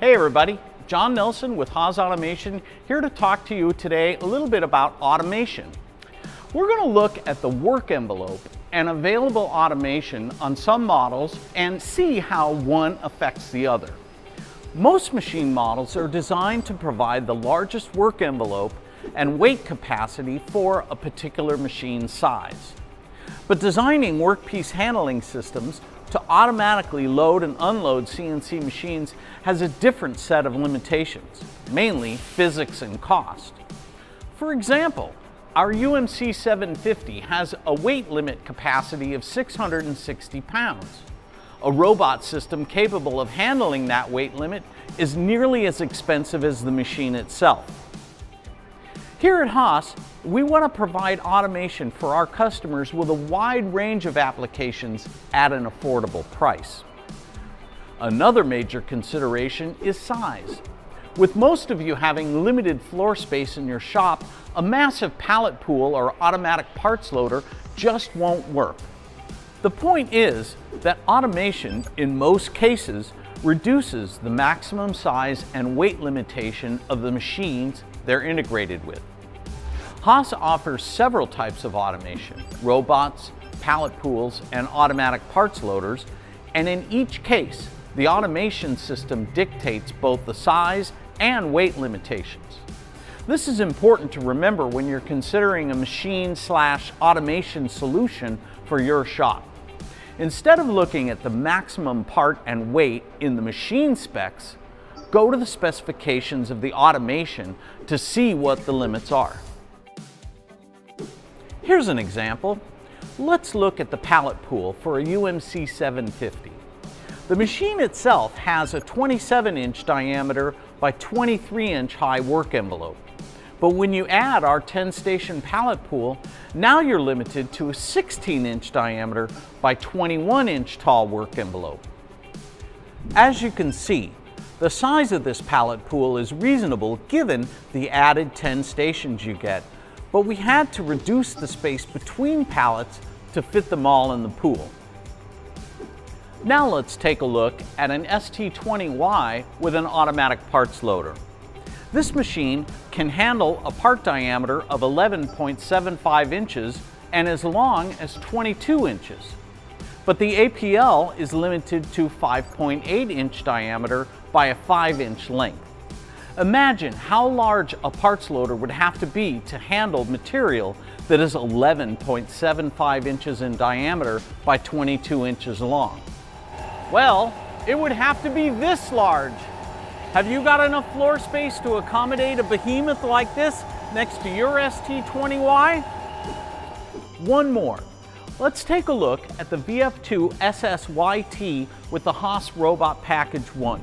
Hey everybody, John Nelson with Haas Automation here to talk to you today a little bit about automation. We're going to look at the work envelope and available automation on some models and see how one affects the other. Most machine models are designed to provide the largest work envelope and weight capacity for a particular machine size. But designing workpiece handling systems to automatically load and unload CNC machines has a different set of limitations, mainly physics and cost. For example, our UMC 750 has a weight limit capacity of 660 pounds. A robot system capable of handling that weight limit is nearly as expensive as the machine itself. Here at Haas, we want to provide automation for our customers with a wide range of applications at an affordable price. Another major consideration is size. With most of you having limited floor space in your shop, a massive pallet pool or automatic parts loader just won't work. The point is that automation, in most cases, reduces the maximum size and weight limitation of the machines they're integrated with. Haas offers several types of automation, robots, pallet pools, and automatic parts loaders, and in each case, the automation system dictates both the size and weight limitations. This is important to remember when you're considering a machine slash automation solution for your shop. Instead of looking at the maximum part and weight in the machine specs, go to the specifications of the automation to see what the limits are. Here's an example. Let's look at the pallet pool for a UMC 750. The machine itself has a 27 inch diameter by 23 inch high work envelope. But when you add our 10 station pallet pool, now you're limited to a 16 inch diameter by 21 inch tall work envelope. As you can see, the size of this pallet pool is reasonable given the added 10 stations you get but we had to reduce the space between pallets to fit them all in the pool. Now let's take a look at an ST20Y with an automatic parts loader. This machine can handle a part diameter of 11.75 inches and as long as 22 inches. But the APL is limited to 5.8 inch diameter by a 5 inch length. Imagine how large a parts loader would have to be to handle material that is 11.75 inches in diameter by 22 inches long. Well, it would have to be this large. Have you got enough floor space to accommodate a behemoth like this next to your ST20Y? One more. Let's take a look at the VF2 SSYT with the Haas Robot Package 1.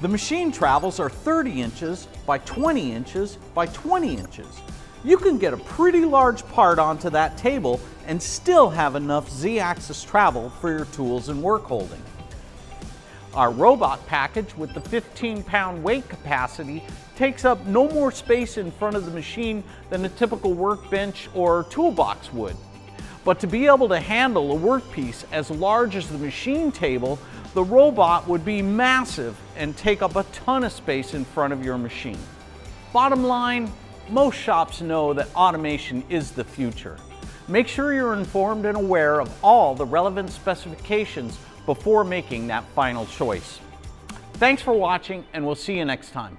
The machine travels are 30 inches by 20 inches by 20 inches. You can get a pretty large part onto that table and still have enough Z-axis travel for your tools and work holding. Our robot package with the 15 pound weight capacity takes up no more space in front of the machine than a typical workbench or toolbox would. But to be able to handle a workpiece as large as the machine table the robot would be massive and take up a ton of space in front of your machine. Bottom line, most shops know that automation is the future. Make sure you're informed and aware of all the relevant specifications before making that final choice. Thanks for watching and we'll see you next time.